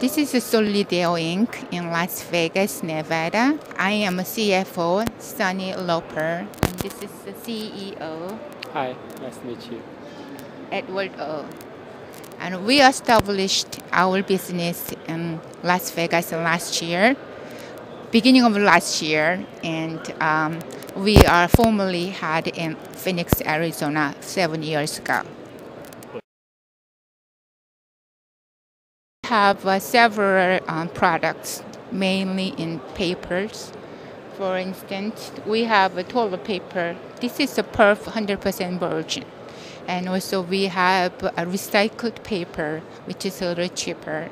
This is Solideo Inc. in Las Vegas, Nevada. I am a CFO, Sunny Loper, and this is the CEO, Hi, nice to meet you. Edward O. And we established our business in Las Vegas last year, beginning of last year, and um, we are formerly had in Phoenix, Arizona, seven years ago. Have uh, several um, products, mainly in papers. For instance, we have a toilet paper. This is a perf 100% virgin. And also we have a recycled paper, which is a little cheaper.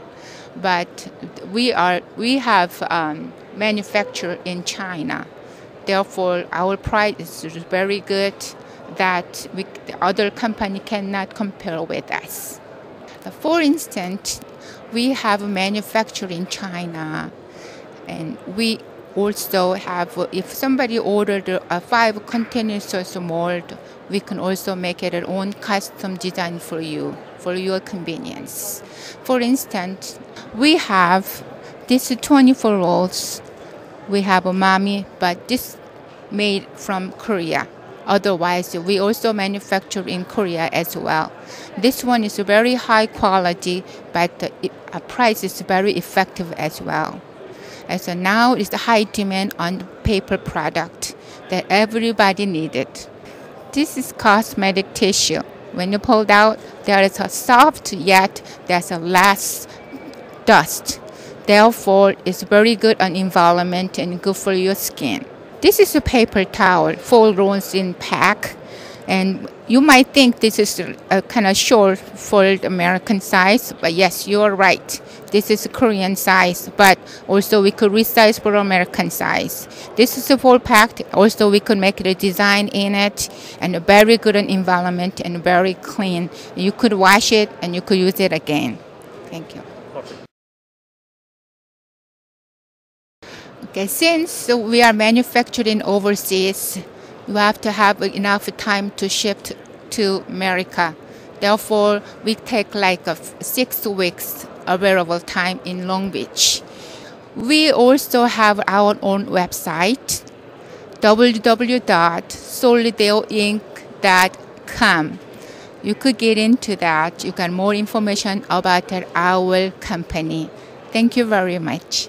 But we are we have um, manufactured in China. Therefore, our price is very good that we, the other company cannot compare with us. For instance, we have manufactured in China, and we also have, if somebody ordered a five containers of mold, we can also make it our own custom design for you, for your convenience. For instance, we have this 24 rolls. We have a mommy, but this made from Korea. Otherwise, we also manufacture in Korea as well. This one is very high quality, but the uh, price is very effective as well. And so now is the high demand on paper product that everybody needed. This is cosmetic tissue. When you pull out, there is a soft yet there's a less dust. Therefore, it's very good on environment and good for your skin. This is a paper towel, four rolls in pack. And you might think this is a, kind of short the American size, but yes, you're right. This is a Korean size, but also we could resize for American size. This is a full pack. Also, we could make the design in it and a very good environment and very clean. You could wash it and you could use it again. Thank you. Okay, since we are manufacturing overseas, you have to have enough time to ship to America. Therefore, we take like six weeks available time in Long Beach. We also have our own website, www.solideoinc.com. You could get into that. You can more information about our company. Thank you very much.